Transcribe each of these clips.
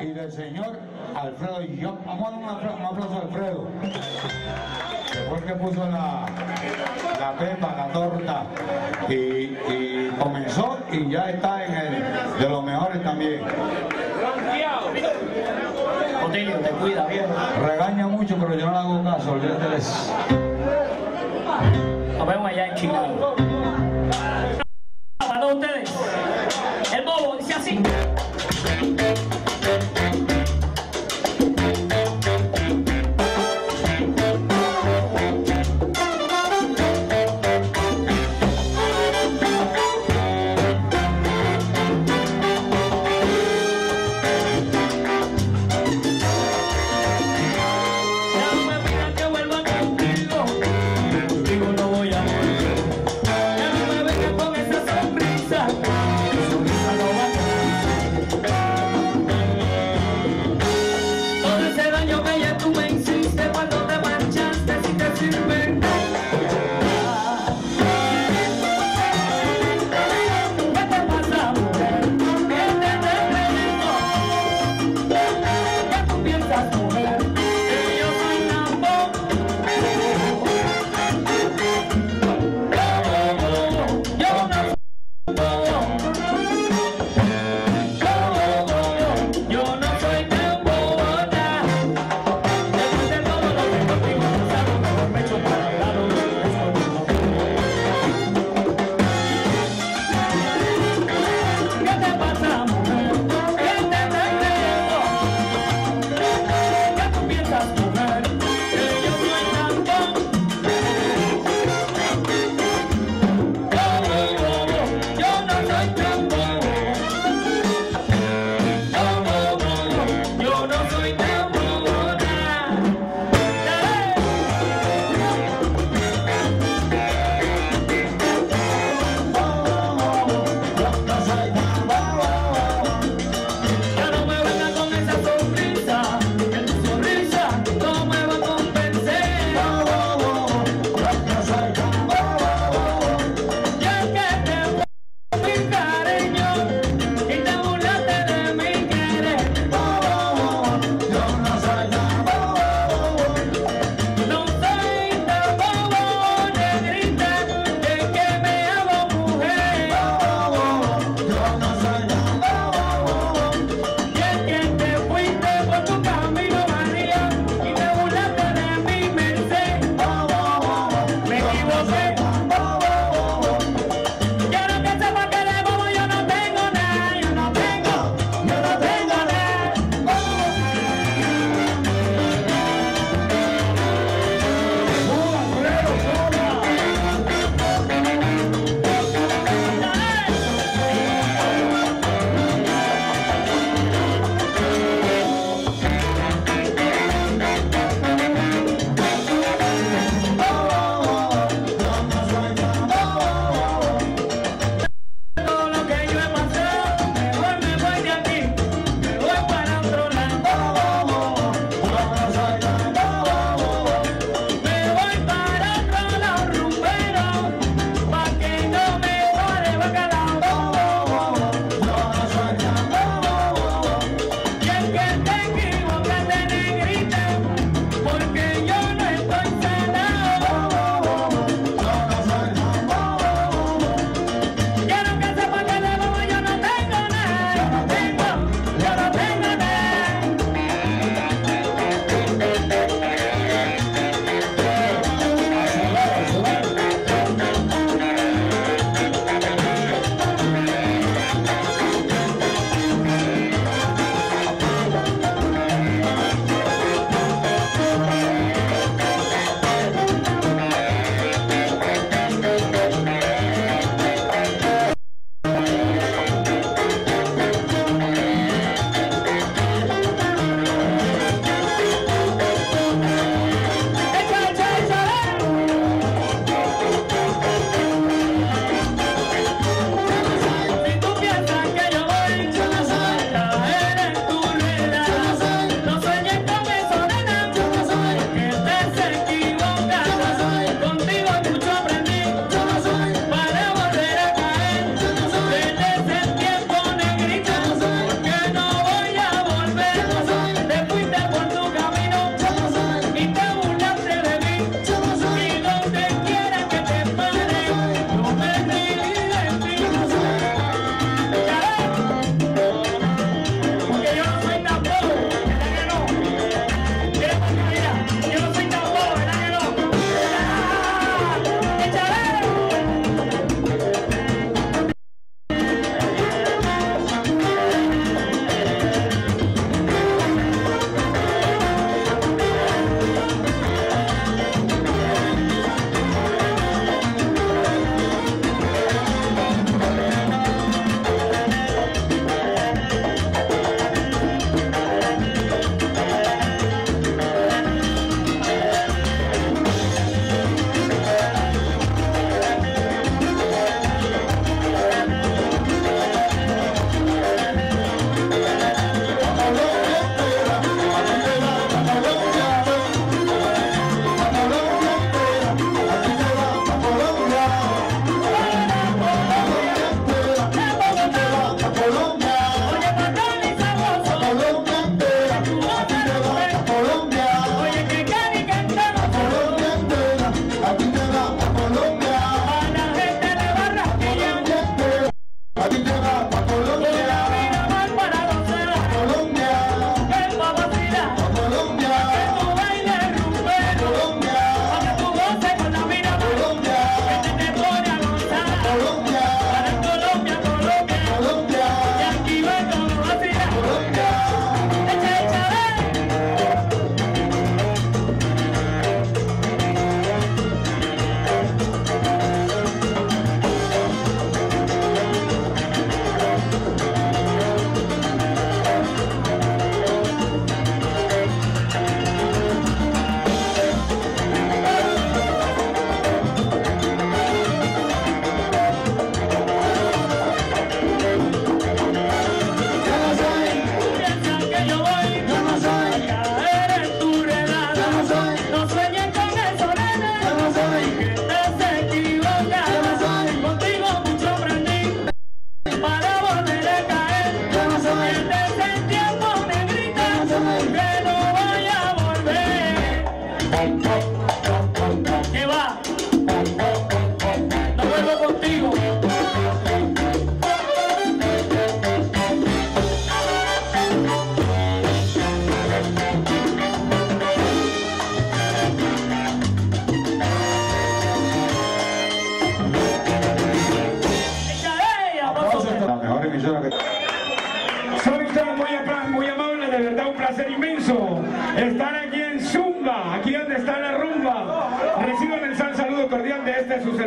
y del señor Alfredo yo Vamos a dar un aplauso, un aplauso a Alfredo. Que fue el que puso la, la pepa, la torta. Y, y comenzó y ya está en el de los mejores también. Otilio, te cuida, viejo. Regaña mucho, pero yo no le hago caso, olvídate de eso. Nos vemos allá en Chicago. Para todos ustedes.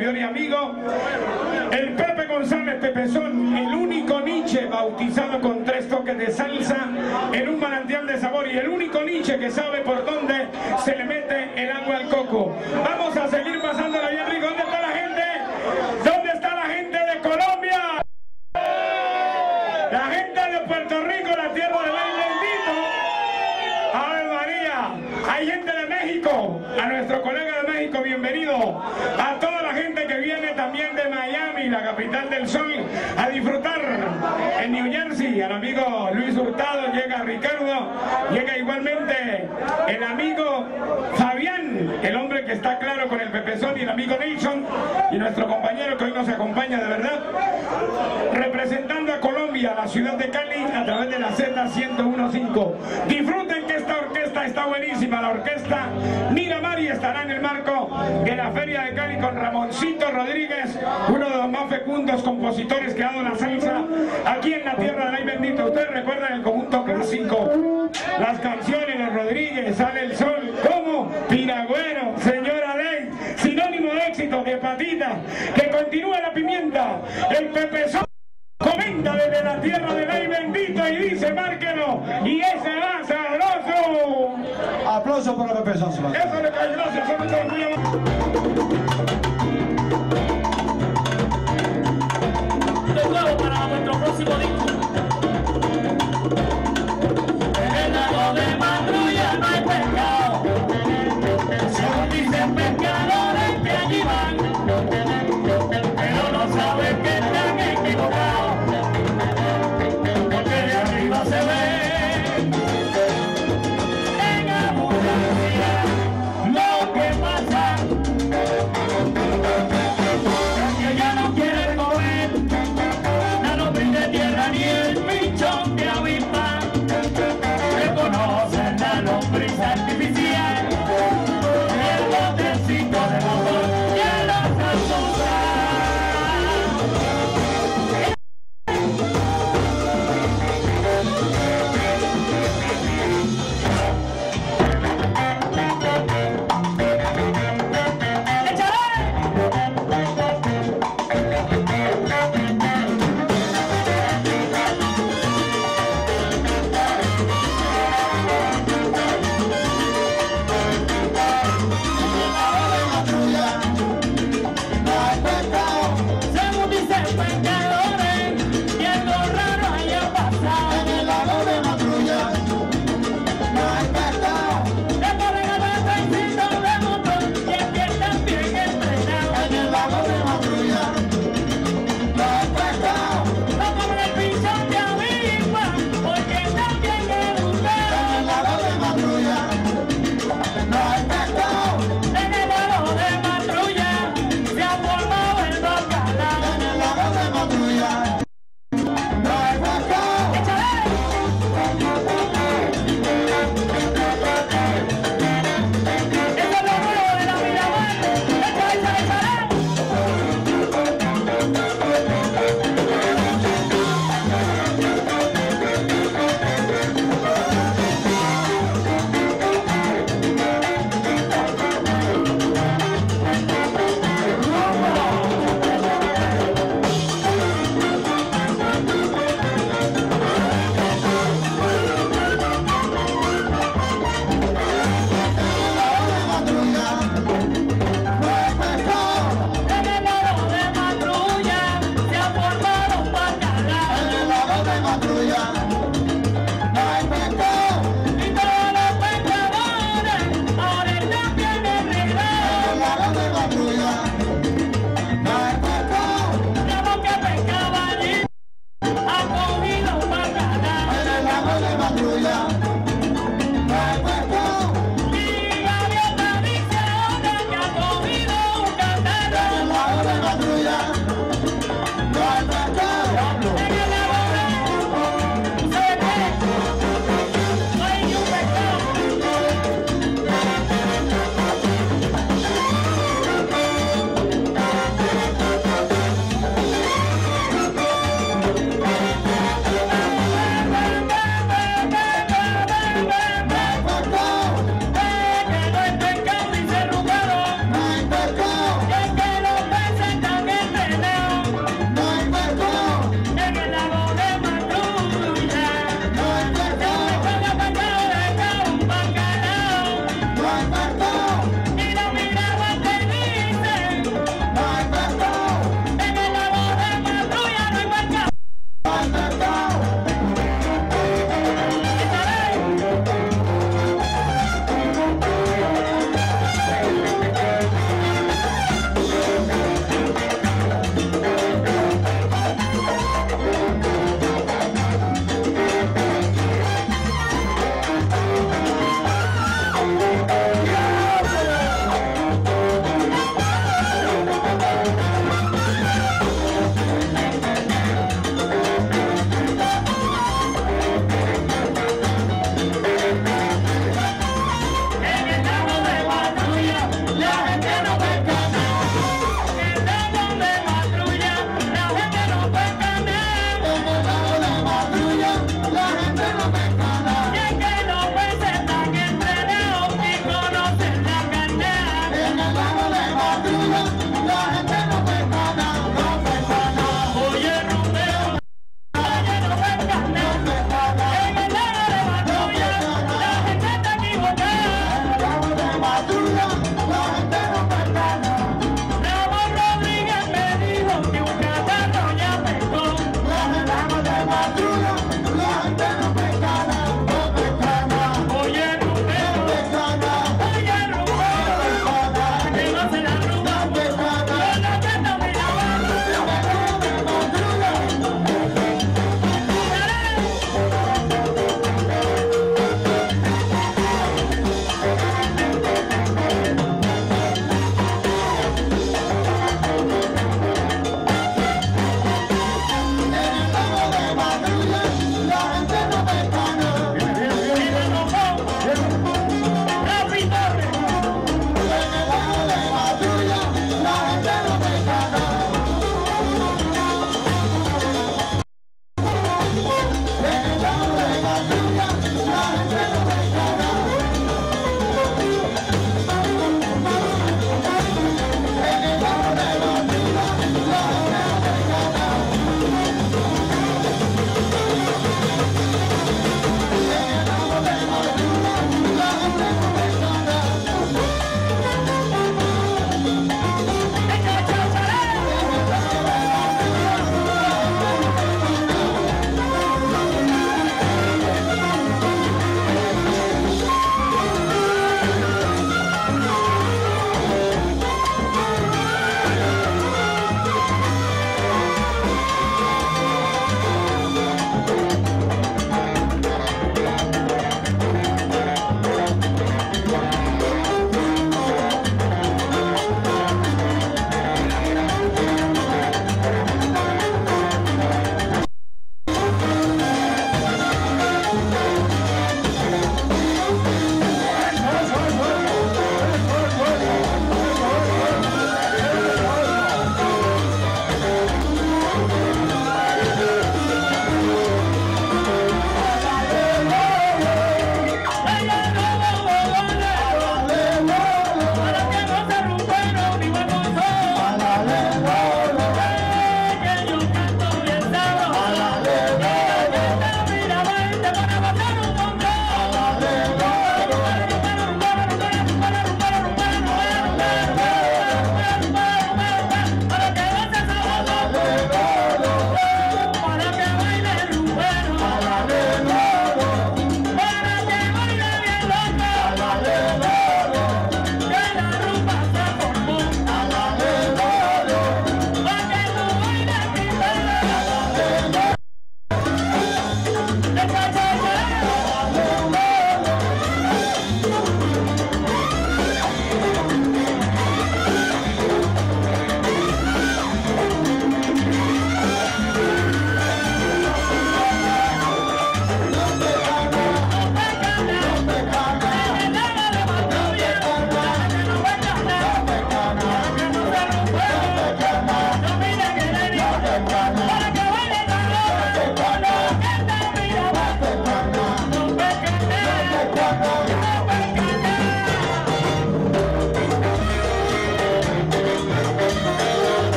Y amigo, el Pepe González Pepezón, el único Nietzsche bautizado con tres toques de salsa en un manantial de sabor y el único Nietzsche que sabe por dónde se le mete el agua al coco. Vamos a seguir pasándola bien rico. ¿Dónde está la gente? ¿Dónde está la gente de Colombia? La gente de Puerto Rico, la tierra del aire bendito. Ave María. Hay gente de México. A nuestro colega de México, bienvenido. A toda la gente que viene también de Miami, la capital del sol, a disfrutar en New Jersey. Al amigo Luis Hurtado, llega Ricardo, llega igualmente el amigo Fabián, el hombre que está claro con el Pepezón y el amigo Nilsson y nuestro compañero que hoy nos acompaña de verdad, representando a Colombia, la ciudad de Cali, a través de la Z1015. Disfruten que esta orquesta está buenísima, la orquesta estará en el marco de la Feria de Cali con Ramoncito Rodríguez, uno de los más fecundos compositores que ha dado la salsa aquí en la tierra del ay bendito. Ustedes recuerdan el conjunto clásico, las canciones, los Rodríguez, Sale el Sol, como Piragüero, Señora Ley, sinónimo de éxito, de patita, Aplauso para Pepe. Eso le cae gracias.